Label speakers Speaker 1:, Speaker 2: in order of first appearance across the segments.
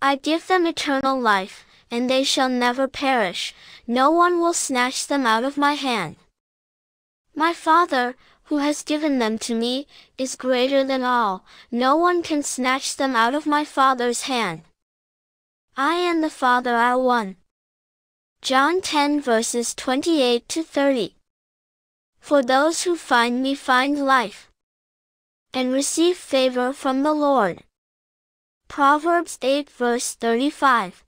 Speaker 1: I give them eternal life, and they shall never perish, no one will snatch them out of my hand. My Father, who has given them to me, is greater than all, no one can snatch them out of my Father's hand. I and the Father are one. John 10 verses 28 to 30. For those who find me find life and receive favor from the Lord. Proverbs 8 verse 35.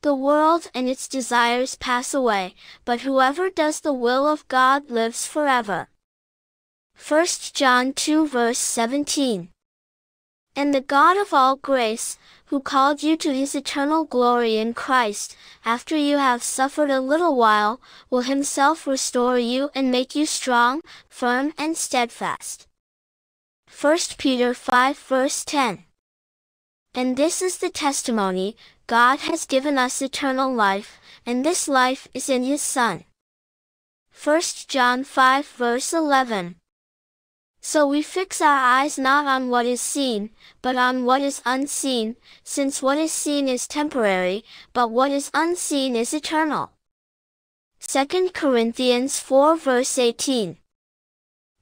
Speaker 1: The world and its desires pass away, but whoever does the will of God lives forever. 1 John 2 verse 17. And the God of all grace, who called you to his eternal glory in Christ, after you have suffered a little while, will himself restore you and make you strong, firm and steadfast. 1 Peter 5 verse 10. And this is the testimony, God has given us eternal life, and this life is in his Son. 1 John 5 verse 11. So we fix our eyes not on what is seen, but on what is unseen, since what is seen is temporary, but what is unseen is eternal. 2 Corinthians 4 verse 18.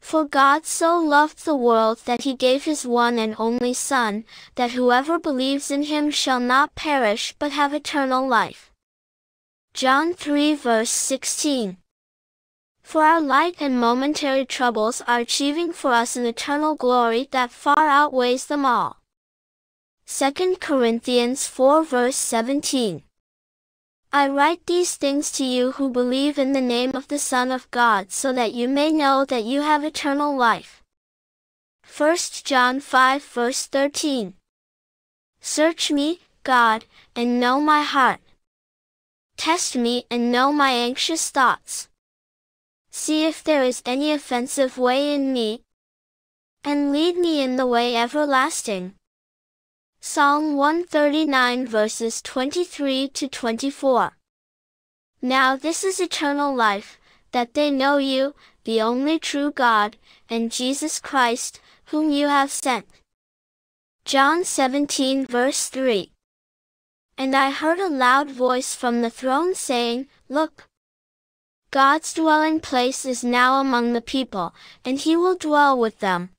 Speaker 1: For God so loved the world that he gave his one and only Son, that whoever believes in him shall not perish but have eternal life. John 3 verse 16. For our light and momentary troubles are achieving for us an eternal glory that far outweighs them all. 2 Corinthians 4 verse 17. I write these things to you who believe in the name of the Son of God so that you may know that you have eternal life. 1 John 5 verse 13. Search me, God, and know my heart. Test me and know my anxious thoughts. See if there is any offensive way in me, and lead me in the way everlasting. Psalm 139 verses 23 to 24. Now this is eternal life, that they know you, the only true God, and Jesus Christ, whom you have sent. John 17 verse 3. And I heard a loud voice from the throne saying, Look, God's dwelling place is now among the people, and he will dwell with them.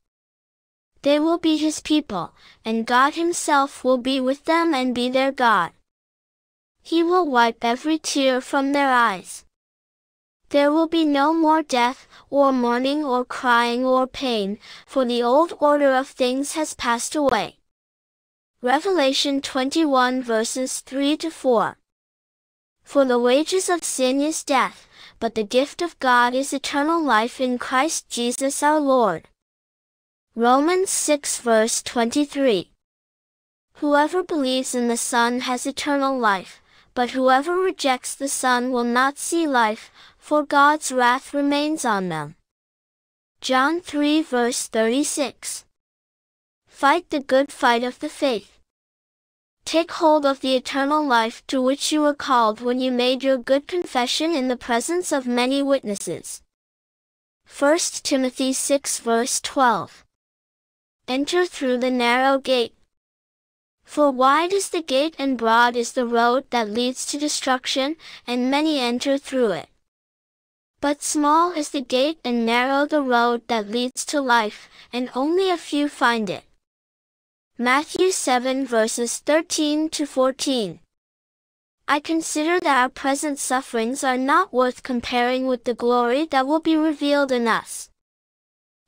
Speaker 1: They will be his people, and God himself will be with them and be their God. He will wipe every tear from their eyes. There will be no more death, or mourning, or crying, or pain, for the old order of things has passed away. Revelation 21 verses 3 to 4. For the wages of sin is death, but the gift of God is eternal life in Christ Jesus our Lord. Romans 6 verse 23. Whoever believes in the Son has eternal life, but whoever rejects the Son will not see life, for God's wrath remains on them. John 3 verse 36. Fight the good fight of the faith. Take hold of the eternal life to which you were called when you made your good confession in the presence of many witnesses. 1 Timothy 6 verse 12. Enter through the narrow gate. For wide is the gate and broad is the road that leads to destruction, and many enter through it. But small is the gate and narrow the road that leads to life, and only a few find it. Matthew 7 verses 13 to 14. I consider that our present sufferings are not worth comparing with the glory that will be revealed in us.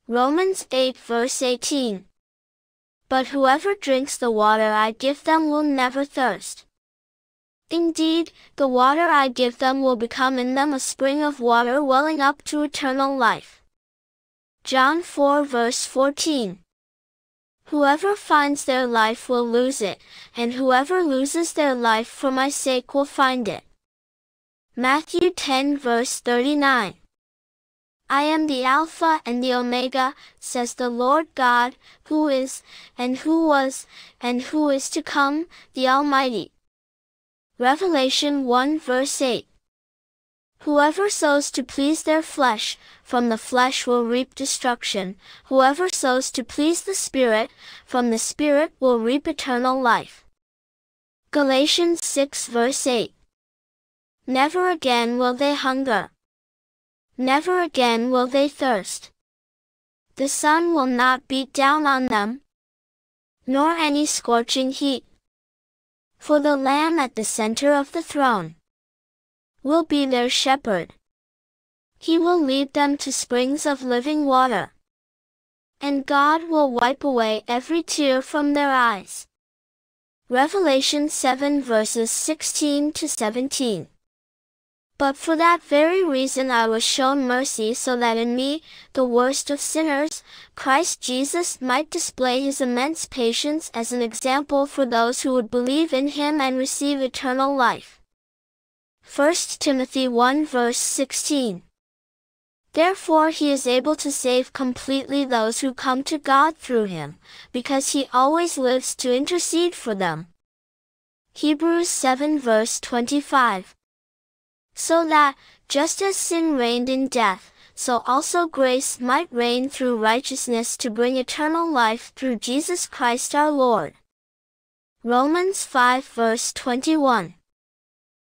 Speaker 1: Romans 8 verse 18. But whoever drinks the water I give them will never thirst. Indeed, the water I give them will become in them a spring of water welling up to eternal life. John 4 verse 14. Whoever finds their life will lose it, and whoever loses their life for my sake will find it. Matthew 10 verse 39. I am the Alpha and the Omega, says the Lord God, who is, and who was, and who is to come, the Almighty. Revelation 1 verse 8. Whoever sows to please their flesh, from the flesh will reap destruction. Whoever sows to please the Spirit, from the Spirit will reap eternal life. Galatians 6 verse 8. Never again will they hunger. Never again will they thirst. The sun will not beat down on them, nor any scorching heat. For the Lamb at the center of the throne will be their shepherd. He will lead them to springs of living water. And God will wipe away every tear from their eyes. Revelation 7 verses 16 to 17. But for that very reason I was shown mercy so that in me, the worst of sinners, Christ Jesus might display his immense patience as an example for those who would believe in him and receive eternal life. 1 Timothy 1 verse 16. Therefore he is able to save completely those who come to God through him, because he always lives to intercede for them. Hebrews 7 verse 25. So that, just as sin reigned in death, so also grace might reign through righteousness to bring eternal life through Jesus Christ our Lord. Romans 5 verse 21.